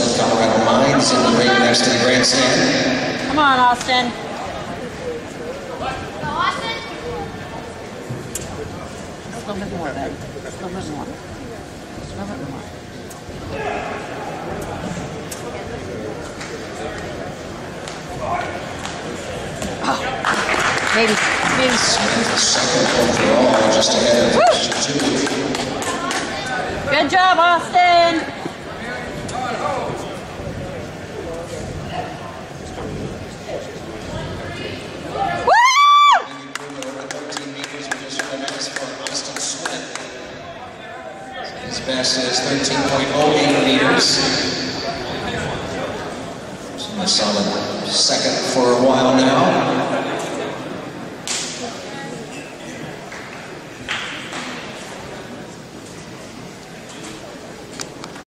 Smith, Colorado Mines in the ring next to the grandstand. Come on, Austin. Just a little bit more. Just a little bit more. Just a little bit more. Oh, maybe, maybe. Smith, second overall, just ahead of. Good job, Austin. His best is 13.08 meters. So a solid second for a while now.